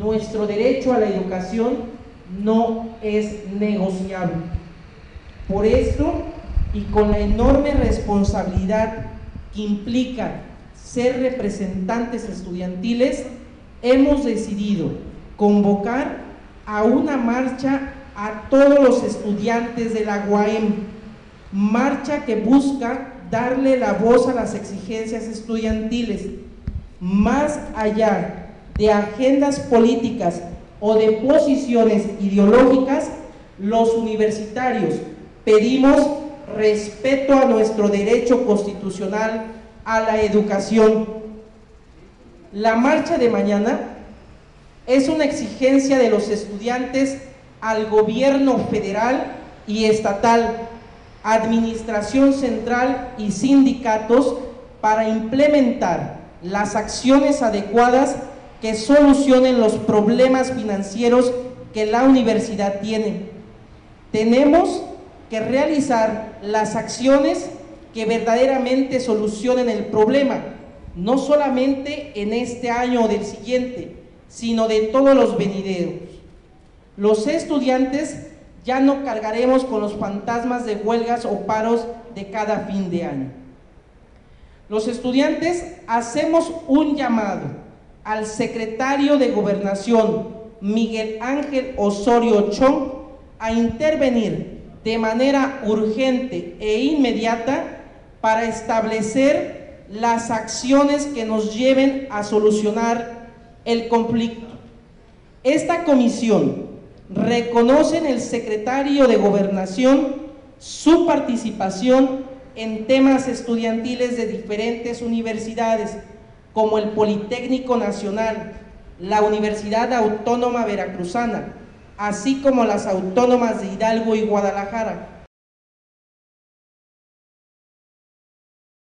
nuestro derecho a la educación no es negociable. Por esto, y con la enorme responsabilidad que implica ser representantes estudiantiles, hemos decidido convocar a una marcha a todos los estudiantes de la UAM, marcha que busca darle la voz a las exigencias estudiantiles, más allá de agendas políticas o de posiciones ideológicas, los universitarios pedimos respeto a nuestro derecho constitucional a la educación. La marcha de mañana es una exigencia de los estudiantes al gobierno federal y estatal, administración central y sindicatos para implementar las acciones adecuadas que solucionen los problemas financieros que la universidad tiene. Tenemos que realizar las acciones que verdaderamente solucionen el problema, no solamente en este año o del siguiente, sino de todos los venideros. Los estudiantes ya no cargaremos con los fantasmas de huelgas o paros de cada fin de año. Los estudiantes hacemos un llamado al secretario de Gobernación, Miguel Ángel Osorio Chong, a intervenir de manera urgente e inmediata para establecer las acciones que nos lleven a solucionar el conflicto. Esta comisión reconoce en el secretario de Gobernación su participación en temas estudiantiles de diferentes universidades, como el Politécnico Nacional, la Universidad Autónoma Veracruzana, así como las autónomas de Hidalgo y Guadalajara,